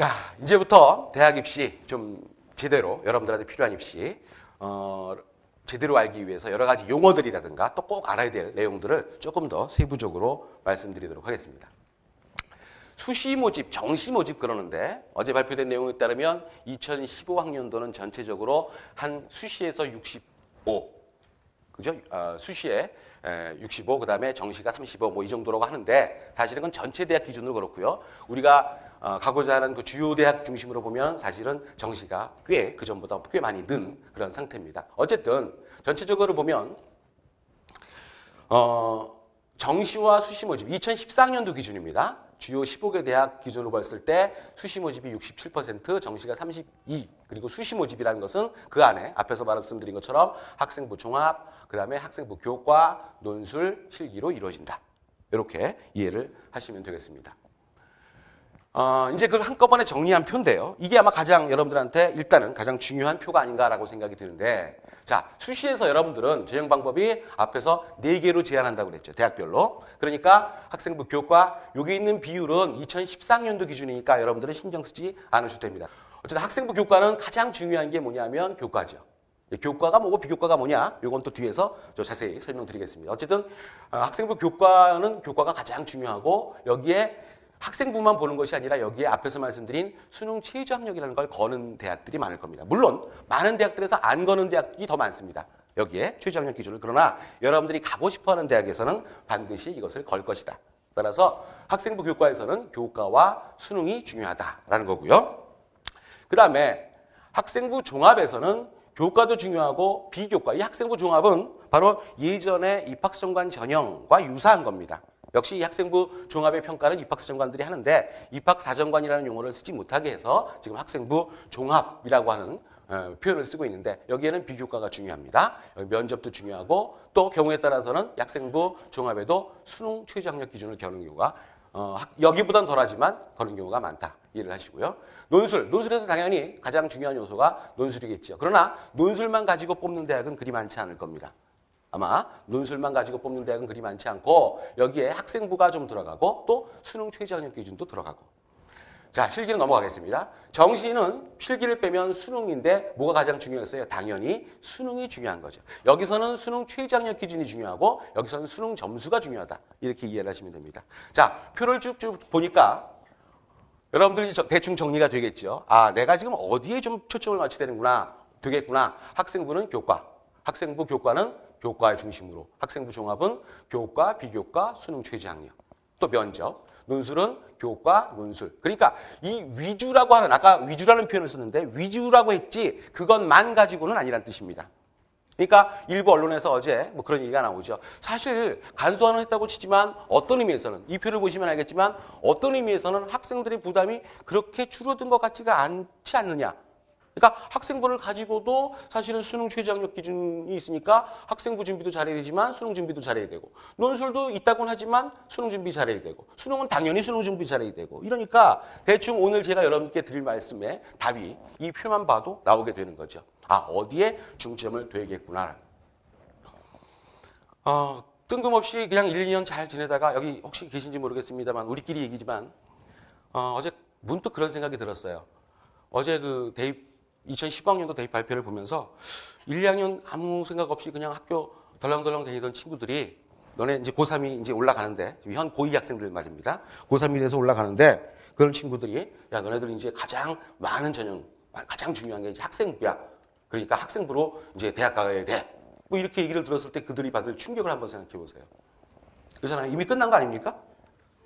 자, 이제부터 대학 입시 좀 제대로 여러분들한테 필요한 입시 어, 제대로 알기 위해서 여러 가지 용어들이라든가 또 꼭 알아야 될 내용들을 조금 더 세부적으로 말씀드리도록 하겠습니다. 수시 모집, 정시 모집 그러는데 어제 발표된 내용에 따르면 2015학년도는 전체적으로 한 수시에서 65, 그죠? 어, 수시에 에, 65, 그 다음에 정시가 35, 뭐 이 정도라고 하는데 사실은 그건 전체 대학 기준으로 그렇고요. 우리가 어, 가고자 하는 그 주요 대학 중심으로 보면 사실은 정시가 꽤 그 전보다 꽤 많이 는 그런 상태입니다. 어쨌든 전체적으로 보면 어, 정시와 수시 모집 2014년도 기준입니다. 주요 15개 대학 기준으로 봤을 때 수시 모집이 67%, 정시가 32, 그리고 수시 모집이라는 것은 그 안에 앞에서 말씀드린 것처럼 학생부 종합, 그 다음에 학생부 교과, 논술, 실기로 이루어진다. 이렇게 이해를 하시면 되겠습니다. 어, 이제 그걸 한꺼번에 정리한 표인데요. 이게 아마 가장 여러분들한테 일단은 가장 중요한 표가 아닌가라고 생각이 드는데, 자, 수시에서 여러분들은 제형 방법이 앞에서 네개로 제한한다고 그랬죠. 대학별로. 그러니까 학생부 교과, 여기 있는 비율은 2014년도 기준이니까 여러분들은 신경 쓰지 않으셔도 됩니다. 어쨌든 학생부 교과는 가장 중요한 게 뭐냐면 교과죠. 예, 교과가 뭐고 비교과가 뭐냐? 이건 또 뒤에서 저 자세히 설명드리겠습니다. 어쨌든 어, 학생부 교과는 교과가 가장 중요하고 여기에 학생부만 보는 것이 아니라 여기에 앞에서 말씀드린 수능 최저 학력이라는 걸 거는 대학들이 많을 겁니다. 물론 많은 대학들에서 안 거는 대학이 더 많습니다. 여기에 최저 학력 기준을 그러나 여러분들이 가고 싶어 하는 대학에서는 반드시 이것을 걸 것이다. 따라서 학생부 교과에서는 교과와 수능이 중요하다라는 거고요. 그 다음에 학생부 종합에서는 교과도 중요하고 비교과. 이 학생부 종합은 바로 예전의 입학수정관 전형과 유사한 겁니다. 역시 이 학생부 종합의 평가는 입학수정관들이 하는데 입학사정관이라는 용어를 쓰지 못하게 해서 지금 학생부 종합이라고 하는 어, 표현을 쓰고 있는데 여기에는 비교과가 중요합니다. 면접도 중요하고 또 경우에 따라서는 학생부 종합에도 수능 최저 학력 기준을 겨는 경우가 어, 학- 여기보단 덜하지만 거는 경우가 많다. 이해를 하시고요. 논술, 논술에서 당연히 가장 중요한 요소가 논술이겠죠. 그러나 논술만 가지고 뽑는 대학은 그리 많지 않을 겁니다. 아마 논술만 가지고 뽑는 대학은 그리 많지 않고 여기에 학생부가 좀 들어가고 또 수능 최저학력 기준도 들어가고 자 실기는 넘어가겠습니다. 정시는 실기를 빼면 수능인데 뭐가 가장 중요했어요? 당연히 수능이 중요한 거죠. 여기서는 수능 최저학력 기준이 중요하고 여기서는 수능 점수가 중요하다. 이렇게 이해를 하시면 됩니다. 자 표를 쭉쭉 보니까 여러분들이 저- 대충 정리가 되겠죠. 아, 내가 지금 어디에 좀 초점을 맞춰야 되는구나. 되겠구나. 학생부는 교과. 학생부 교과는 교과의 중심으로. 학생부 종합은 교과, 비교과, 수능 최저학력. 또 면접. 논술은 교과, 논술. 그러니까 이 위주라고 하는, 아까 위주라는 표현을 썼는데 위주라고 했지 그것만 가지고는 아니란 뜻입니다. 그러니까 일부 언론에서 어제 뭐 그런 얘기가 나오죠. 사실 간소화는 했다고 치지만 어떤 의미에서는 이 표를 보시면 알겠지만 어떤 의미에서는 학생들의 부담이 그렇게 줄어든 것 같지가 않지 않느냐. 그러니까 학생부를 가지고도 사실은 수능 최저학력 기준이 있으니까 학생부 준비도 잘해야 되지만 수능 준비도 잘해야 되고 논술도 있다고는 하지만 수능 준비 잘해야 되고 수능은 당연히 수능 준비 잘해야 되고 이러니까 대충 오늘 제가 여러분께 드릴 말씀에 답이 이 표만 봐도 나오게 되는 거죠. 아 어디에 중점을 둬야겠구나. 어, 뜬금없이 그냥 1, 2년 잘 지내다가 여기 혹시 계신지 모르겠습니다만 우리끼리 얘기지만 어, 어제 문득 그런 생각이 들었어요. 어제 그 대입 2015학년도 대입 발표를 보면서 1, 2학년 아무 생각 없이 그냥 학교 덜렁덜렁 다니던 친구들이 너네 이제 고3이 이제 올라가는데 현 고2 학생들 말입니다. 고3이 돼서 올라가는데 그런 친구들이 야 너네들 이제 가장 많은 전형 가장 중요한 게 이제 학생부야. 그러니까 학생부로 이제 대학 가야 돼. 뭐 이렇게 얘기를 들었을 때 그들이 받을 충격을 한번 생각해 보세요. 그렇잖아요. 이미 끝난 거 아닙니까?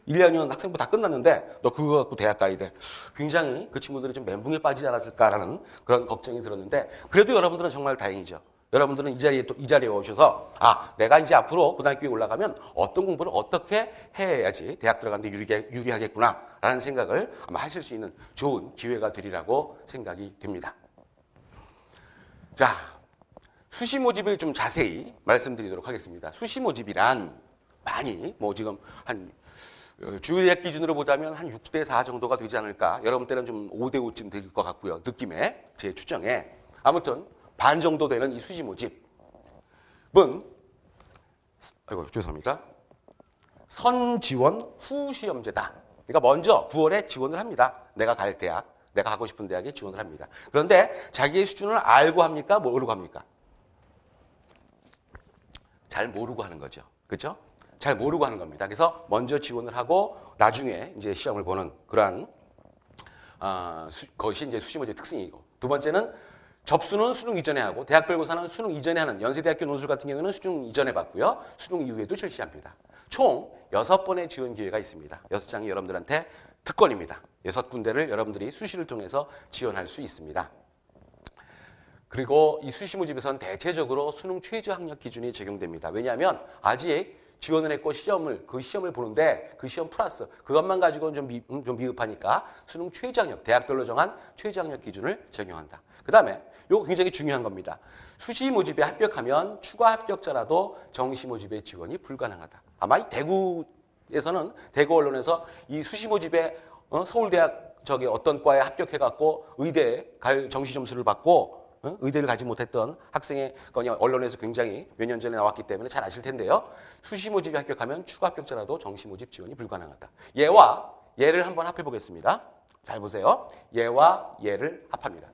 1, 2학년 학생부 다 끝났는데 너 그거 갖고 대학 가야 돼. 굉장히 그 친구들이 좀 멘붕에 빠지지 않았을까라는 그런 걱정이 들었는데 그래도 여러분들은 정말 다행이죠. 여러분들은 이 자리에 또 이 자리에 오셔서 아 내가 이제 앞으로 고등학교에 올라가면 어떤 공부를 어떻게 해야지 대학 들어가는데 유리하게, 유리하겠구나라는 생각을 아마 하실 수 있는 좋은 기회가 되리라고 생각이 됩니다. 자 수시 모집을 좀 자세히 말씀드리도록 하겠습니다. 수시 모집이란 많이 뭐 지금 한 어, 주요대학 기준으로 보자면 한 6대 4 정도가 되지 않을까. 여러분 때는 좀 5대 5쯤 될 것 같고요. 느낌에 제 추정에 아무튼 반 정도 되는 이 수시 모집은 아이고 죄송합니다. 선 지원 후 시험제다. 그러니까 먼저 9월에 지원을 합니다. 내가 갈 대학, 내가 가고 싶은 대학에 지원을 합니다. 그런데 자기의 수준을 알고 합니까? 모르고 합니까? 잘 모르고 하는 거죠. 그죠? 잘 모르고 하는 겁니다. 그래서 먼저 지원을 하고 나중에 이제 시험을 보는 그러한 아, 수, 것이 이제 수시모집의 특징이고 두 번째는 접수는 수능 이전에 하고 대학별고사는 수능 이전에 하는 연세대학교 논술 같은 경우는 수능 이전에 받고요. 수능 이후에도 실시합니다. 총 여섯 번의 지원 기회가 있습니다. 여섯 장이 여러분들한테 특권입니다. 여섯 군데를 여러분들이 수시를 통해서 지원할 수 있습니다. 그리고 이 수시 모집에서는 대체적으로 수능 최저 학력 기준이 적용됩니다. 왜냐하면 아직 지원을 했고 시험을 그 시험을 보는데 그 시험 플러스 그것만 가지고는 좀, 미, 음, 좀 미흡하니까 수능 최저 학력 대학별로 정한 최저 학력 기준을 적용한다. 그 다음에 이거 굉장히 중요한 겁니다. 수시 모집에 합격하면 추가 합격자라도 정시 모집에 지원이 불가능하다. 아마 이 대구에서는 대구 언론에서 이 수시 모집에 어, 서울대학 저기 어떤 과에 합격해갖고 의대에 갈 정시 점수를 받고 어? 의대를 가지 못했던 학생의 건이 언론에서 굉장히 몇 년 전에 나왔기 때문에 잘 아실 텐데요. 수시 모집에 합격하면 추가 합격자라도 정시 모집 지원이 불가능하다. 얘와 얘를 한번 합해 보겠습니다. 잘 보세요. 얘와 얘를 합합니다.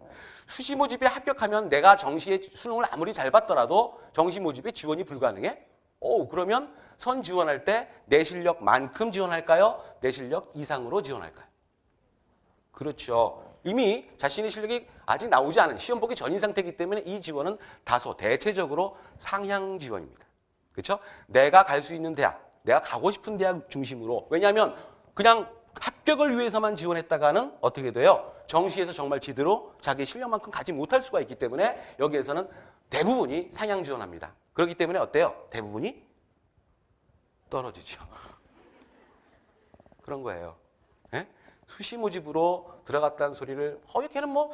수시 모집에 합격하면 내가 정시에 수능을 아무리 잘 봤더라도 정시 모집에 지원이 불가능해? 오, 그러면 선 지원할 때 내 실력만큼 지원할까요? 내 실력 이상으로 지원할까요? 그렇죠. 이미 자신의 실력이 아직 나오지 않은 시험 보기 전인 상태이기 때문에 이 지원은 다소 대체적으로 상향 지원입니다. 그렇죠? 내가 갈 수 있는 대학, 내가 가고 싶은 대학 중심으로 왜냐하면 그냥 합격을 위해서만 지원했다가는 어떻게 돼요? 정시에서 정말 제대로 자기 실력만큼 가지 못할 수가 있기 때문에 여기에서는 대부분이 상향 지원합니다. 그렇기 때문에 어때요? 대부분이 떨어지죠. 그런 거예요. 예? 수시 모집으로 들어갔다는 소리를 어 걔는 뭐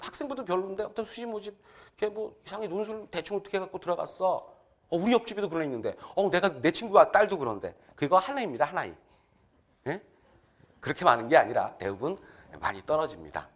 학생부도 별로인데 어떤 수시 모집 걔 뭐 이상하게 논술 대충 어떻게 갖고 들어갔어? 어, 우리 옆집에도 그런 애 있는데. 어 내가 내 친구가 딸도 그런데. 그거 하나입니다 하나이. 예? 그렇게 많은 게 아니라 대부분 많이 떨어집니다.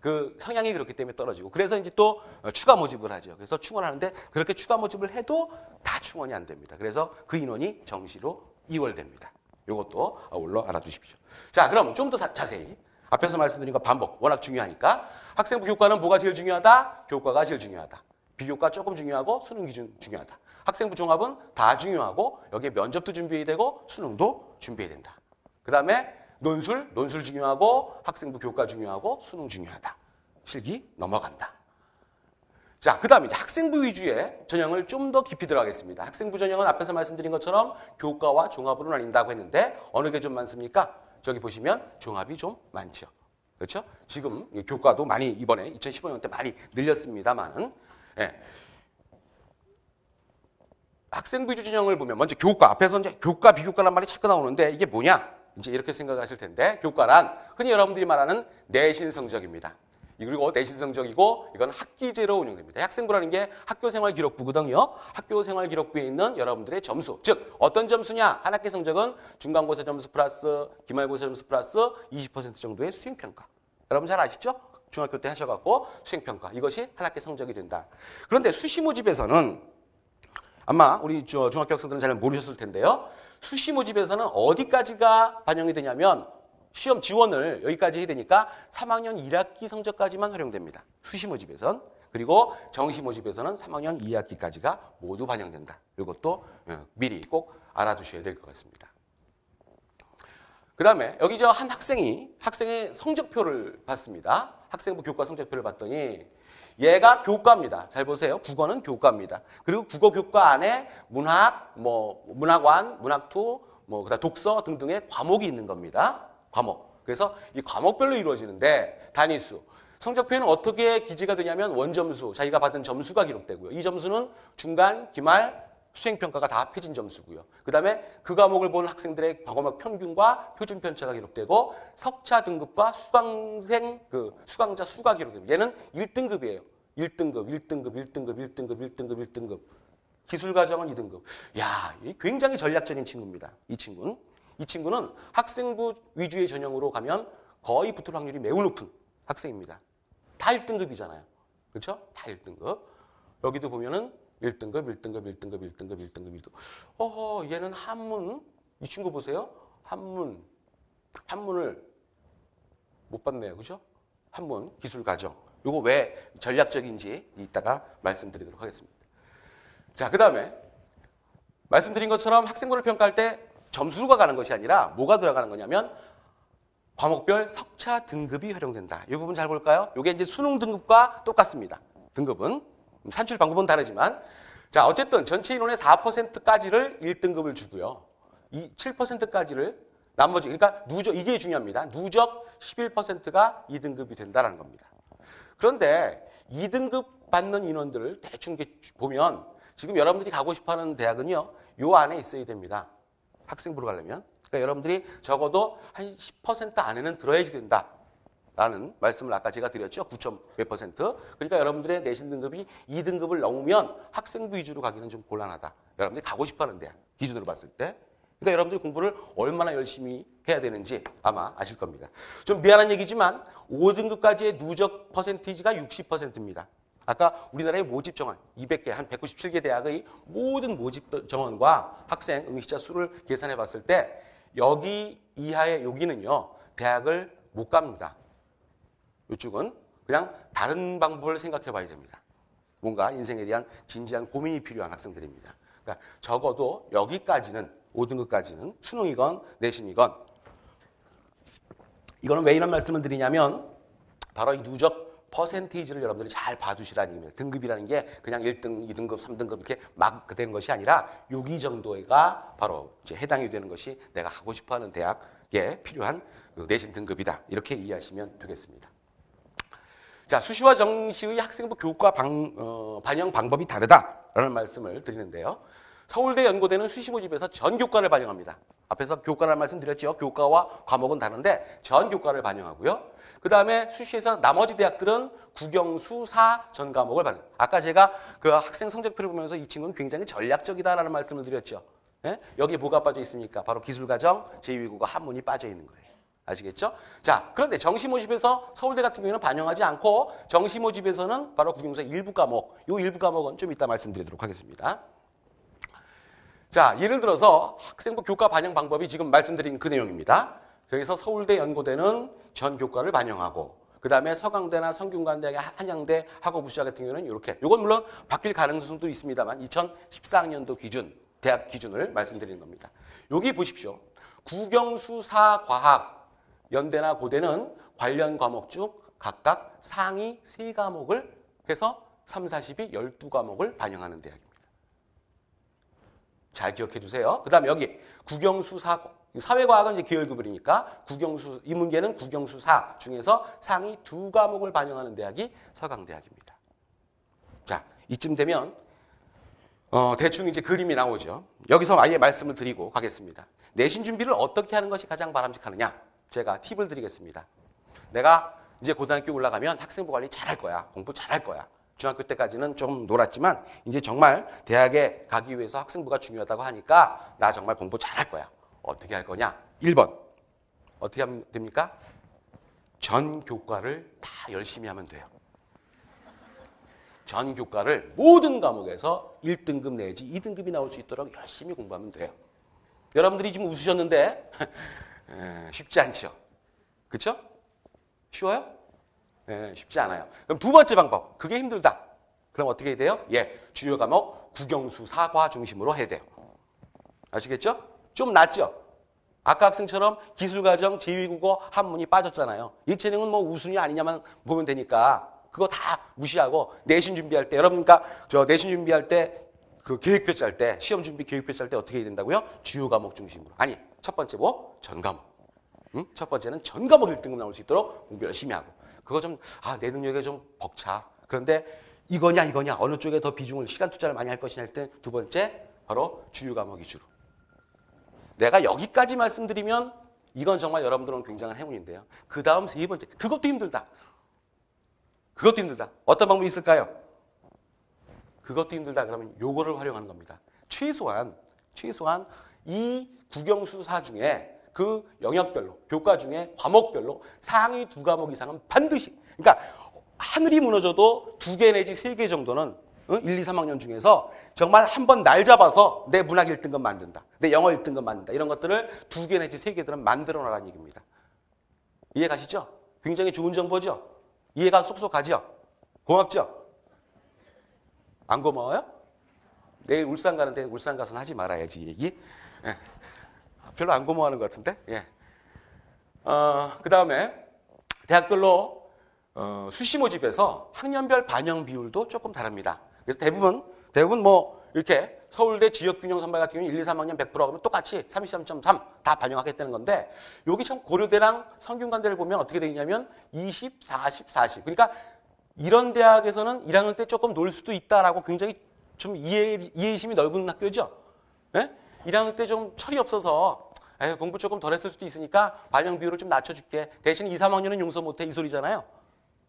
그 성향이 그렇기 때문에 떨어지고. 그래서 이제 또 추가 모집을 하죠. 그래서 충원하는데 그렇게 추가 모집을 해도 다 충원이 안 됩니다. 그래서 그 인원이 정시로 이월됩니다 이것도 아울러 알아두십시오. 자, 그럼 좀 더 자세히 앞에서 말씀드린 거 반복 워낙 중요하니까 학생부 교과는 뭐가 제일 중요하다? 교과가 제일 중요하다. 비교과 조금 중요하고 수능 기준 중요하다. 학생부 종합은 다 중요하고 여기에 면접도 준비해야 되고 수능도 준비해야 된다. 그 다음에 논술, 논술 중요하고 학생부 교과 중요하고 수능 중요하다. 실기 넘어간다. 자, 그 다음에 이제 학생부 위주의 전형을 좀 더 깊이 들어가겠습니다. 학생부 전형은 앞에서 말씀드린 것처럼 교과와 종합으로 나뉜다고 했는데 어느 게 좀 많습니까? 저기 보시면 종합이 좀 많죠. 그렇죠? 지금 교과도 많이 이번에 2015년 때 많이 늘렸습니다만은 예. 학생부 위주 전형을 보면 먼저 교과 앞에서 이제 교과 비교과란 말이 자꾸 나오는데 이게 뭐냐? 이제 이렇게 생각을 하실 텐데 교과란 흔히 여러분들이 말하는 내신 성적입니다. 그리고 내신 성적이고 이건 학기제로 운영됩니다. 학생부라는 게 학교생활 기록부거든요. 학교생활 기록부에 있는 여러분들의 점수. 즉 어떤 점수냐? 한 학기 성적은 중간고사 점수 플러스 기말고사 점수 플러스 20% 정도의 수행평가. 여러분 잘 아시죠? 중학교 때 하셔갖고 수행평가. 이것이 한 학기 성적이 된다. 그런데 수시 모집에서는 아마 우리 저 중학교 학생들은 잘 모르셨을 텐데요. 수시 모집에서는 어디까지가 반영이 되냐면 시험 지원을 여기까지 해야 되니까 3학년 1학기 성적까지만 활용됩니다. 수시 모집에선. 그리고 정시 모집에서는 3학년 2학기까지가 모두 반영된다. 이것도 예, 미리 꼭 알아두셔야 될 것 같습니다. 그 다음에 여기 저 한 학생이 학생의 성적표를 봤습니다. 학생부 교과 성적표를 봤더니 얘가 교과입니다. 잘 보세요. 국어는 교과입니다. 그리고 국어 교과 안에 문학, 뭐 문학원, 문학투, 뭐 그다음 독서 등등의 과목이 있는 겁니다. 과목. 그래서 이 과목별로 이루어지는데 단위수. 성적표에는 어떻게 기재가 되냐면 원점수, 자기가 받은 점수가 기록되고요. 이 점수는 중간, 기말, 수행평가가 다 합해진 점수고요. 그 다음에 그 과목을 본 학생들의 과목 평균과 표준 편차가 기록되고 석차 등급과 수강생, 그 수강자 수가 기록됩니다. 얘는 1등급이에요. 1등급, 1등급, 1등급, 1등급, 1등급, 1등급. 기술 과정은 2등급. 야, 굉장히 전략적인 친구입니다. 이 친구는. 이 친구는 학생부 위주의 전형으로 가면 거의 붙을 확률이 매우 높은 학생입니다. 다 1등급이잖아요. 그렇죠? 다 1등급. 여기도 보면은 1등급, 1등급, 1등급, 1등급, 1등급, 1등급. 어허, 얘는 한문. 이 친구 보세요. 한문. 한문을 못 봤네요. 그죠? 한문 기술 과정. 요거 왜 전략적인지 이따가 말씀드리도록 하겠습니다. 자, 그 다음에 말씀드린 것처럼 학생부를 평가할 때 점수가 가는 것이 아니라 뭐가 들어가는 거냐면 과목별 석차 등급이 활용된다. 이 부분 잘 볼까요? 이게 이제 수능 등급과 똑같습니다. 등급은 산출 방법은 다르지만 자 어쨌든 전체 인원의 4%까지를 1등급을 주고요. 이 7%까지를 나머지 그러니까 누적 이게 중요합니다. 누적 11%가 2등급이 된다는 겁니다. 그런데 2등급 받는 인원들을 대충 보면 지금 여러분들이 가고 싶어하는 대학은요. 요 안에 있어야 됩니다. 학생부로 가려면. 그러니까 여러분들이 적어도 한 10% 안에는 들어야지 된다. 라는 말씀을 아까 제가 드렸죠. 9점 몇 퍼센트. 그러니까 여러분들의 내신 등급이 2등급을 넘으면 학생부 위주로 가기는 좀 곤란하다. 여러분들이 가고 싶어 하는 대학 기준으로 봤을 때. 그러니까 여러분들이 공부를 얼마나 열심히 해야 되는지 아마 아실 겁니다. 좀 미안한 얘기지만 5등급까지의 누적 퍼센티지가 60%입니다. 아까 우리나라의 모집 정원 200개, 한 197개 대학의 모든 모집 정원과 학생 응시자 수를 계산해 봤을 때 여기 이하의 여기는요, 대학을 못 갑니다. 이쪽은 그냥 다른 방법을 생각해 봐야 됩니다. 뭔가 인생에 대한 진지한 고민이 필요한 학생들입니다. 그러니까 적어도 여기까지는 5등급까지는 수능이건 내신이건 이거는 왜 이런 말씀을 드리냐면 바로 이 누적 퍼센테이지를 여러분들이 잘 봐두시라는 얘기입니다. 등급이라는 게 그냥 1등, 2등급, 3등급 이렇게 막 되는 것이 아니라 6위 정도가 바로 이제 해당이 되는 것이 내가 하고 싶어 하는 대학에 필요한 그 내신 등급이다. 이렇게 이해하시면 되겠습니다. 자, 수시와 정시의 학생부 교과 방, 어, 반영 방법이 다르다라는 말씀을 드리는데요. 서울대 연고대는 수시 모집에서 전 교과를 반영합니다. 앞에서 교과라는 말씀 드렸죠. 교과와 과목은 다른데 전 교과를 반영하고요. 그 다음에 수시에서 나머지 대학들은 국영수, 사, 전 과목을 반영. 아까 제가 그 학생 성적표를 보면서 이 친구는 굉장히 전략적이다라는 말씀을 드렸죠. 예? 여기 뭐가 빠져 있습니까? 바로 기술과정, 제2외국어 한문이 빠져 있는 거예요. 아시겠죠? 자, 그런데 정시 모집에서 서울대 같은 경우에는 반영하지 않고 정시 모집에서는 바로 국영수 일부 과목, 이 일부 과목은 좀 이따 말씀드리도록 하겠습니다. 자, 예를 들어서 학생부 교과 반영 방법이 지금 말씀드린 그 내용입니다. 그래서 서울대 연고대는 전 교과를 반영하고 그 다음에 서강대나 성균관대, 한양대, 학업부시아 같은 경우는 이렇게 이건 물론 바뀔 가능성도 있습니다만 2014학년도 기준, 대학 기준을 말씀드리는 겁니다. 여기 보십시오. 국영수사 과학 연대나 고대는 관련 과목 중 각각 상위 3과목을 해서 3, 40이 12과목을 반영하는 대학입니다. 잘 기억해 주세요. 그 다음에 여기 국영수사 사회과학은 이제 계열급이니까 국영수 이 문제는 국영수사 중에서 상위 두 과목을 반영하는 대학이 서강대학입니다. 자 이쯤 되면 어, 대충 이제 그림이 나오죠. 여기서 아예 말씀을 드리고 가겠습니다. 내신 준비를 어떻게 하는 것이 가장 바람직하느냐? 제가 팁을 드리겠습니다. 내가 이제 고등학교 올라가면 학생부 관리 잘할 거야. 공부 잘할 거야. 중학교 때까지는 좀 놀았지만 이제 정말 대학에 가기 위해서 학생부가 중요하다고 하니까 나 정말 공부 잘할 거야. 어떻게 할 거냐? 1번. 어떻게 하면 됩니까? 전 교과를 다 열심히 하면 돼요. 전 교과를 모든 과목에서 1등급 내지 2등급이 나올 수 있도록 열심히 공부하면 돼요. 여러분들이 지금 웃으셨는데 쉽지 않죠? 그렇죠? 쉬워요? 네, 쉽지 않아요. 그럼 두 번째 방법. 그게 힘들다. 그럼 어떻게 해야 돼요? 예, 주요 과목 국영수 사과 중심으로 해야 돼요. 아시겠죠? 좀 낫죠? 아까 학생처럼 기술과정, 제2국어, 한문이 빠졌잖아요. 예체능은 뭐 우순이 아니냐만 보면 되니까 그거 다 무시하고 내신 준비할 때 여러분 그러니까 저 내신 준비할 때 그 계획표 짤 때 시험 준비 계획표 짤 때 어떻게 해야 된다고요? 주요 과목 중심으로. 아니 첫 번째 뭐? 전 과목. 응? 첫 번째는 전 과목 1등급 나올 수 있도록 공부 열심히 하고 그거 좀, 아, 내 능력에 좀 벅차. 그런데 이거냐, 이거냐, 어느 쪽에 더 비중을, 시간 투자를 많이 할 것이냐 했을 때 두 번째, 바로 주요 과목 위주로. 내가 여기까지 말씀드리면 이건 정말 여러분들은 굉장한 행운인데요. 그 다음 세 번째, 그것도 힘들다. 그것도 힘들다. 어떤 방법이 있을까요? 그것도 힘들다 그러면 요거를 활용하는 겁니다. 최소한, 최소한 이 국영수사 중에 그 영역별로, 교과 중에 과목별로 상위 두 과목 이상은 반드시. 그러니까 하늘이 무너져도 두 개 내지 세 개 정도는 1, 2, 3학년 중에서 정말 한 번 날 잡아서 내 문학 1등급 만든다. 내 영어 1등급 만든다. 이런 것들을 두 개 내지 세 개들은 만들어 놔라는 얘기입니다. 이해 가시죠? 굉장히 좋은 정보죠? 이해가 쏙쏙 가죠? 고맙죠? 안 고마워요? 내일 울산 가는데 울산 가서는 하지 말아야지 얘기. 예. 별로 안 고마워하는 것 같은데. 예. 어, 그 다음에 대학별로 어, 수시 모집에서 학년별 반영 비율도 조금 다릅니다. 그래서 대부분 대부분 뭐 이렇게 서울대 지역균형 선발 같은 경우는 1, 2, 3학년 100% 하면 똑같이 33.3 다 반영하겠다는 건데 여기 참 고려대랑 성균관대를 보면 어떻게 되어 있냐면 20, 40, 40. 그러니까 이런 대학에서는 1학년 때 조금 놀 수도 있다라고 굉장히 좀 이해, 이해심이 넓은 학교죠. 예? 1학년 때 좀 철이 없어서 에휴, 공부 조금 덜 했을 수도 있으니까 반영 비율을 좀 낮춰줄게. 대신 2, 3학년은 용서 못해 이 소리잖아요.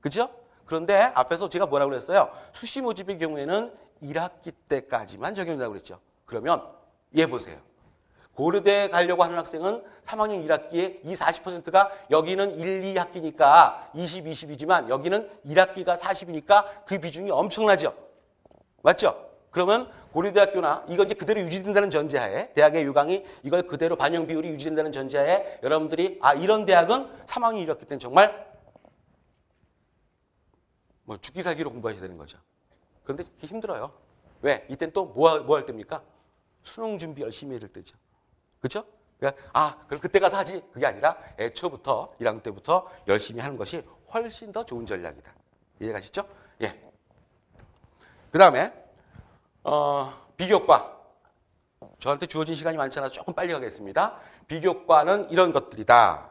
그죠? 그런데 앞에서 제가 뭐라고 그랬어요? 수시 모집의 경우에는 1학기 때까지만 적용된다고 그랬죠. 그러면 얘 보세요. 고려대 가려고 하는 학생은 3학년 1학기에 이 40%가 여기는 1, 2학기니까 20, 20이지만 여기는 1학기가 40이니까 그 비중이 엄청나죠. 맞죠? 그러면 고려대학교나 이거 이제 그대로 유지된다는 전제하에 대학의 유강이 이걸 그대로 반영 비율이 유지된다는 전제하에 여러분들이 아 이런 대학은 3학년 1학기 때는 정말 뭐 죽기 살기로 공부하셔야 되는 거죠. 그런데 힘들어요. 왜? 이땐 또뭐뭐할 때입니까? 수능 준비 열심히 해야 될 때죠. 그렇죠? 그러니까 아, 그럼 그때 가서 하지. 그게 아니라 애초부터 1학년 때부터 열심히 하는 것이 훨씬 더 좋은 전략이다. 이해 가시죠? 예. 그 다음에 어, 비교과. 저한테 주어진 시간이 않아서 조금 빨리 가겠습니다. 비교과는 이런 것들이다.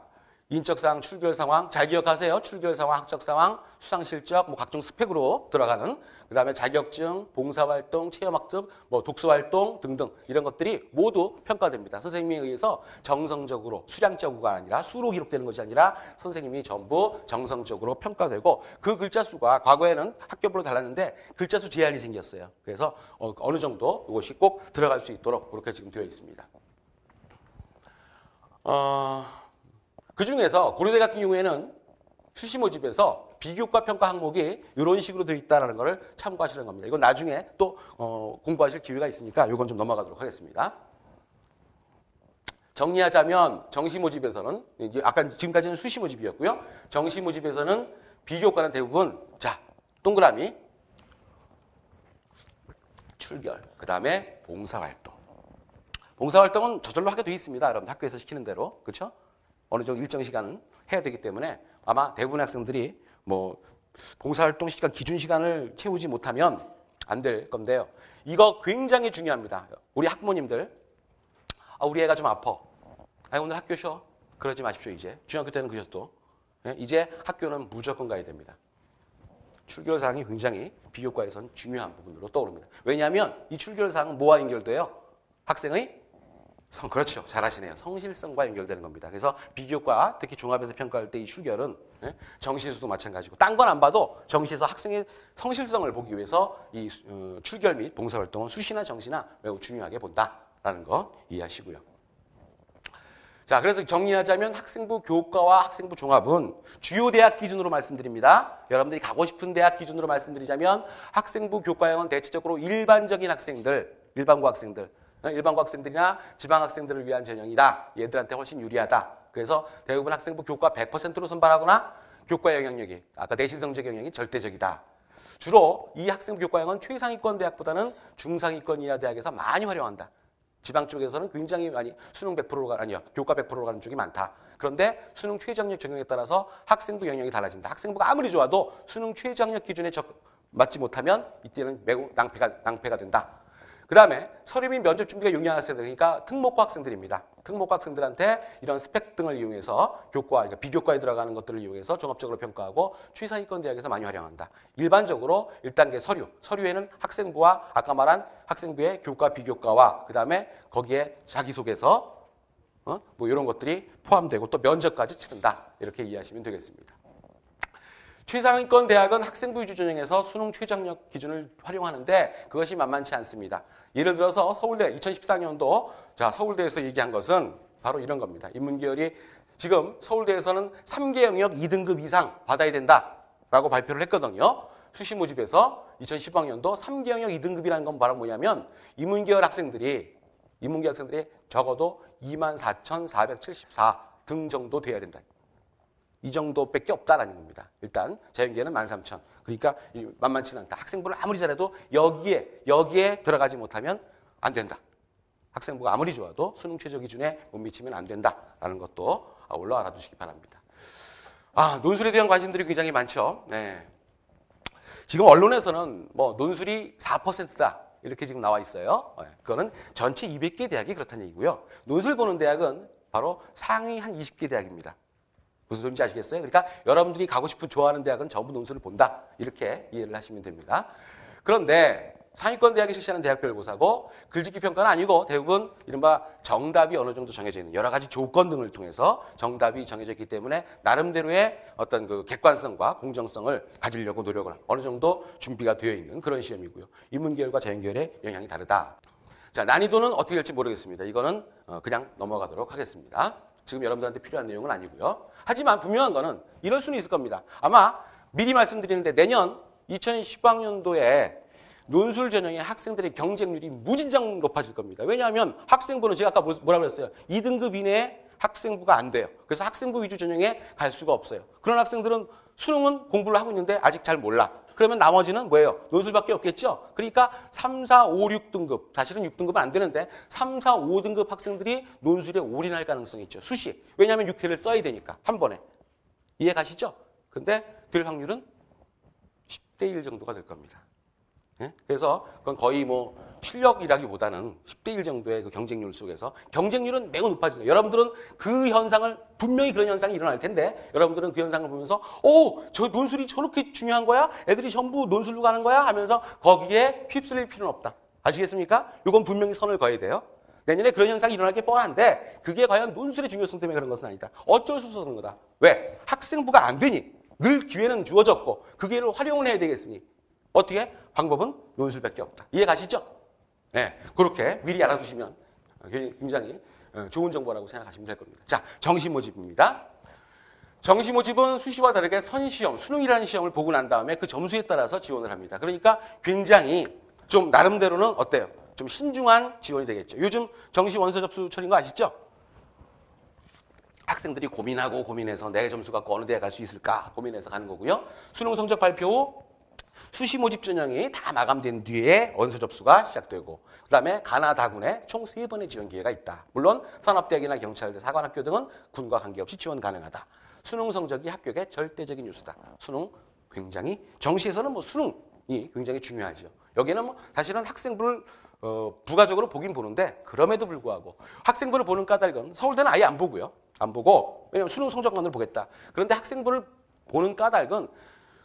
인적사항, 출결 상황, 잘 기억하세요. 출결 상황, 학적 상황, 수상 실적, 뭐 각종 스펙으로 들어가는 그 다음에 자격증, 봉사활동, 체험학습, 뭐 독서활동 등등 이런 것들이 모두 평가됩니다. 선생님에 의해서 정성적으로 수량적으로가 아니라 수로 기록되는 것이 아니라 선생님이 전부 정성적으로 평가되고 그 글자 수가 과거에는 학교별로 달랐는데 글자 수 제한이 생겼어요. 그래서 어, 어느 정도 이것이 꼭 들어갈 수 있도록 그렇게 지금 되어 있습니다. 어... 그 중에서 고려대 같은 경우에는 수시 모집에서 비교과 평가 항목이 이런 식으로 되어 있다는 것을 참고하시는 겁니다. 이건 나중에 또 어, 공부하실 기회가 있으니까 이건 좀 넘어가도록 하겠습니다. 정리하자면 정시 모집에서는 아까 지금까지는 수시 모집이었고요. 정시 모집에서는 비교과는 대부분 자 동그라미 출결 그 다음에 봉사활동 봉사활동은 저절로 하게 돼 있습니다. 여러분 학교에서 시키는 대로 그렇죠? 어느 정도 일정 시간은 해야 되기 때문에 아마 대부분 학생들이 뭐 봉사활동 시간 기준 시간을 채우지 못하면 안 될 건데요. 이거 굉장히 중요합니다. 우리 학부모님들 아, 우리 애가 좀 아파. 아, 오늘 학교 쉬어. 그러지 마십시오 이제 중학교 때는 그셨도 예? 이제 학교는 무조건 가야 됩니다. 출결 사항이 굉장히 비교과에서는 중요한 부분으로 떠오릅니다. 왜냐하면 이 출결 사항은 뭐와 연결돼요? 학생의 성, 그렇죠. 잘하시네요. 성실성과 연결되는 겁니다. 그래서 비교과, 특히 종합에서 평가할 때 이 출결은 예? 정시에서도 마찬가지고 딴 건 안 봐도 정시에서 학생의 성실성을 보기 위해서 이 어, 출결 및 봉사활동은 수시나 정시나 매우 중요하게 본다라는 거 이해하시고요. 자, 그래서 정리하자면 학생부 교과와 학생부 종합은 주요 대학 기준으로 말씀드립니다. 여러분들이 가고 싶은 대학 기준으로 말씀드리자면 학생부 교과형은 대체적으로 일반적인 학생들, 일반고 학생들, 일반고 학생들이나 지방 학생들을 위한 전형이다. 얘들한테 훨씬 유리하다. 그래서 대부분 학생부 교과 100%로 선발하거나 교과 영향력이 아까 내신 성적 영향이 절대적이다. 주로 이 학생부 교과형은 최상위권 대학보다는 중상위권 이하 대학에서 많이 활용한다. 지방 쪽에서는 굉장히 많이 수능 100%가 아니요 교과 100%로 가는 쪽이 많다. 그런데 수능 최저학력 적용에 따라서 학생부 영역이 달라진다. 학생부가 아무리 좋아도 수능 최저학력 기준에 적, 맞지 못하면 이때는 매우 낭패가 낭패가 된다. 그 다음에 서류 및 면접 준비가 용이한 학생들, 그러니까 특목고 학생들입니다. 특목고 학생들한테 이런 스펙 등을 이용해서 교과, 그러니까 비교과에 들어가는 것들을 이용해서 종합적으로 평가하고 최상위권 대학에서 많이 활용한다. 일반적으로 1단계 서류, 서류에는 학생부와 아까 말한 학생부의 교과, 비교과와 그 다음에 거기에 자기소개서, 어? 뭐 이런 것들이 포함되고 또 면접까지 치른다. 이렇게 이해하시면 되겠습니다. 최상위권 대학은 학생부 위주 전형에서 수능 최저학력 기준을 활용하는데 그것이 만만치 않습니다. 예를 들어서 서울대 2014년도 자 서울대에서 얘기한 것은 바로 이런 겁니다. 인문계열이 지금 서울대에서는 3개 영역 2등급 이상 받아야 된다라고 발표를 했거든요. 수시 모집에서 2010학년도 3개 영역 2등급이라는 건 바로 뭐냐면 인문계열 학생들이 인문계 학생들이 적어도 24,474등 정도 돼야 된다. 이 정도밖에 없다라는 겁니다. 일단 자연계는 13,000. 그러니까 이 만만치 는 않다. 학생부를 아무리 잘해도 여기에 여기에 들어가지 못하면 안 된다. 학생부가 아무리 좋아도 수능 최저 기준에 못 미치면 안 된다라는 것도 아울러 알아두시기 바랍니다. 아, 논술에 대한 관심들이 굉장히 많죠. 네. 지금 언론에서는 뭐 논술이 4%다. 이렇게 지금 나와 있어요. 네. 그거는 전체 200개 대학이 그렇다는 얘기고요. 논술 보는 대학은 바로 상위 한 20개 대학입니다. 무슨 소리인지 아시겠어요? 그러니까 여러분들이 가고 싶은 좋아하는 대학은 전부 논술을 본다. 이렇게 이해를 하시면 됩니다. 그런데 상위권 대학이 실시하는 대학별 고사고 글짓기 평가는 아니고 대부분 이른바 정답이 어느 정도 정해져 있는 여러 가지 조건 등을 통해서 정답이 정해져 있기 때문에 나름대로의 어떤 그 객관성과 공정성을 가지려고 노력을 어느 정도 준비가 되어 있는 그런 시험이고요. 인문 계열과 자연 계열의 영향이 다르다. 자, 난이도는 어떻게 될지 모르겠습니다. 이거는 어, 그냥 넘어가도록 하겠습니다. 지금 여러분들한테 필요한 내용은 아니고요. 하지만 분명한 거는 이럴 수는 있을 겁니다. 아마 미리 말씀드리는데 내년 2010학년도에 논술 전형의 학생들의 경쟁률이 무진장 높아질 겁니다. 왜냐하면 학생부는 제가 아까 뭐라 그랬어요? 2등급 이내에 학생부가 안 돼요. 그래서 학생부 위주 전형에 갈 수가 없어요. 그런 학생들은 수능은 공부를 하고 있는데 아직 잘 몰라. 그러면 나머지는 뭐예요? 논술밖에 없겠죠? 그러니까 3, 4, 5, 6등급, 사실은 6등급은 안 되는데 3, 4, 5등급 학생들이 논술에 올인할 가능성이 있죠. 수시. 왜냐하면 6회를 써야 되니까, 한 번에. 이해 가시죠? 근데 될 확률은 10대 1 정도가 될 겁니다. 예? 그래서 그건 거의 뭐 실력이라기보다는 10대 1 정도의 그 경쟁률 속에서 경쟁률은 매우 높아지죠. 여러분들은 그 현상을 분명히 그런 현상이 일어날 텐데 여러분들은 그 현상을 보면서 오, 저 논술이 저렇게 중요한 거야? 애들이 전부 논술로 가는 거야? 하면서 거기에 휩쓸릴 필요는 없다. 아시겠습니까? 이건 분명히 선을 그어야 돼요. 내년에 그런 현상이 일어날 게 뻔한데 그게 과연 논술의 중요성 때문에 그런 것은 아니다. 어쩔 수 없어서 그런 거다. 왜? 학생부가 안 되니 늘 기회는 주어졌고 그 기회를 활용을 해야 되겠으니 어떻게? 방법은 논술밖에 없다. 이해 가시죠? 네, 그렇게 미리 알아두시면 굉장히 어, 좋은 정보라고 생각하시면 될 겁니다. 자, 정시 모집입니다. 정시 모집은 수시와 다르게 선시험, 수능이라는 시험을 보고 난 다음에 그 점수에 따라서 지원을 합니다. 그러니까 굉장히 좀 나름대로는 어때요? 좀 신중한 지원이 되겠죠. 요즘 정시 원서 접수철인 거 아시죠? 학생들이 고민하고 고민해서 내 점수 갖고 어느 대에 갈 수 있을까 고민해서 가는 거고요. 수능 성적 발표 후 수시 모집 전형이 다 마감된 뒤에 원서 접수가 시작되고 그다음에 가나 다군에 총 세번의 지원 기회가 있다. 물론 산업대학이나 경찰대, 사관학교 등은 군과 관계없이 지원 가능하다. 수능 성적이 합격의 절대적인 요소다. 수능 굉장히 정시에서는 뭐 수능이 굉장히 중요하죠. 여기는 뭐 사실은 학생부를 어, 부가적으로 보긴 보는데 그럼에도 불구하고 학생부를 보는 까닭은 서울대는 아예 안 보고요. 안 보고 왜냐하면 수능 성적만을 보겠다. 그런데 학생부를 보는 까닭은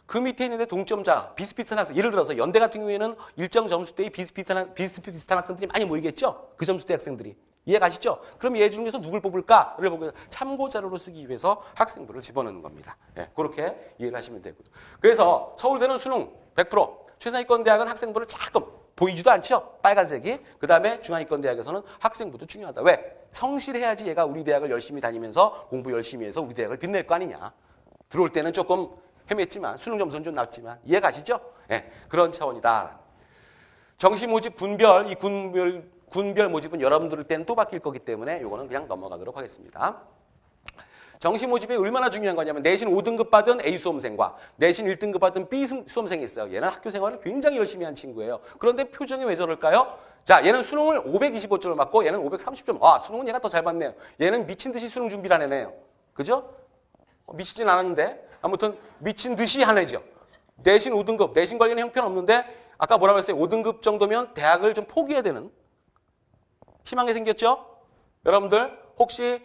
그 밑에 있는데 동점자, 비슷비슷한 학생, 예를 들어서 연대 같은 경우에는 일정 점수대의 비슷비슷한, 비슷비슷한 학생들이 많이 모이겠죠? 그 점수대 학생들이. 이해 가시죠? 그럼 얘 중에서 누굴 뽑을까를 보고 참고 자료로 쓰기 위해서 학생부를 집어넣는 겁니다. 예, 그렇게 이해를 하시면 되고요. 그래서 서울대는 수능 100%, 최상위권 대학은 학생부를 조금 보이지도 않죠? 빨간색이. 그 다음에 중하위권 대학에서는 학생부도 중요하다. 왜? 성실해야지 얘가 우리 대학을 열심히 다니면서 공부 열심히 해서 우리 대학을 빛낼 거 아니냐. 들어올 때는 조금 헤맸지만 수능 점수는 좀 낮지만 이해 가시죠? 예, 그런 차원이다. 정시 모집 군별 이 군별 군별 모집은 여러분들 때는 또 바뀔 거기 때문에 이거는 그냥 넘어가도록 하겠습니다. 정시 모집이 얼마나 중요한 거냐면 내신 5등급 받은 A 수험생과 내신 1등급 받은 B 수험생이 있어요. 얘는 학교 생활을 굉장히 열심히 한 친구예요. 그런데 표정이 왜 저럴까요? 자, 얘는 수능을 525점을 맞고 얘는 530점. 아, 수능은 얘가 더잘 받네요. 얘는 미친 듯이 수능 준비를 안 해네요. 그죠? 어, 미치진 않았는데 아무튼 미친 듯이 하네죠. 내신 5등급, 내신 관련 형편 없는데 아까 뭐라고 했어요? 5등급 정도면 대학을 좀 포기해야 되는 희망이 생겼죠? 여러분들 혹시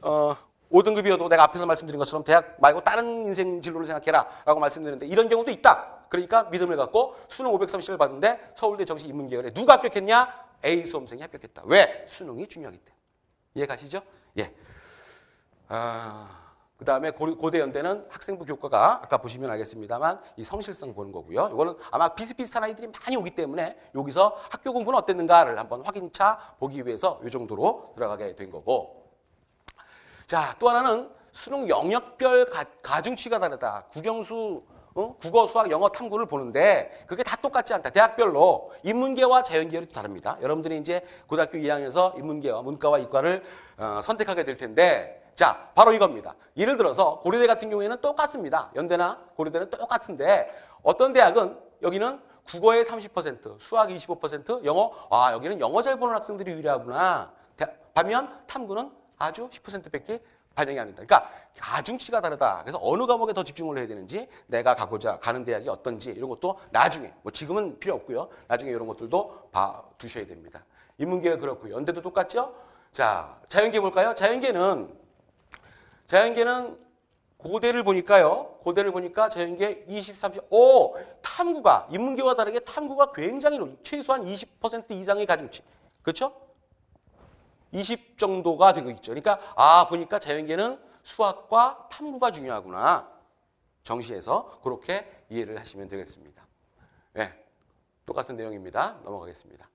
어, 5등급이어도 내가 앞에서 말씀드린 것처럼 대학 말고 다른 인생 진로를 생각해라 라고 말씀드렸는데 이런 경우도 있다. 그러니까 믿음을 갖고 수능 530을 받는데 서울대 정시 인문계열에 누가 합격했냐? A 수험생이 합격했다. 왜? 수능이 중요하기 때문에. 이해 가시죠? 예. 아... 그 다음에 고대 연대는 학생부 교과가 아까 보시면 알겠습니다만 이 성실성 보는 거고요. 이거는 아마 비슷비슷한 아이들이 많이 오기 때문에 여기서 학교 공부는 어땠는가를 한번 확인차 보기 위해서 이 정도로 들어가게 된 거고. 자, 또 하나는 수능 영역별 가, 중치가 다르다. 국영수, 어? 국어, 수학, 영어, 탐구를 보는데 그게 다 똑같지 않다. 대학별로 인문계와 자연계열이 다릅니다. 여러분들이 이제 고등학교 2학년에서 인문계와 문과와 이과를 어, 선택하게 될 텐데 자, 바로 이겁니다. 예를 들어서 고려대 같은 경우에는 똑같습니다. 연대나 고려대는 똑같은데 어떤 대학은 여기는 국어에 30%, 수학 25%, 영어 아 여기는 영어 잘 보는 학생들이 유리하구나. 대- 반면 탐구는 아주 10%밖에 반영이 안 된다. 그러니까 가중치가 다르다. 그래서 어느 과목에 더 집중을 해야 되는지 내가 가고자 가는 대학이 어떤지 이런 것도 나중에 뭐 지금은 필요 없고요. 나중에 이런 것들도 봐 두셔야 됩니다. 인문계가 그렇고요. 연대도 똑같죠? 자, 자연계 볼까요? 자연계는 자연계는 고대를 보니까요. 고대를 보니까 자연계 20, 30, 오! 탐구가, 인문계와 다르게 탐구가 굉장히 높, 최소한 20% 이상의 가중치. 그렇죠? 20 정도가 되고 있죠. 그러니까, 아, 보니까 자연계는 수학과 탐구가 중요하구나. 정시에서 그렇게 이해를 하시면 되겠습니다. 예. 똑같은 내용입니다. 넘어가겠습니다.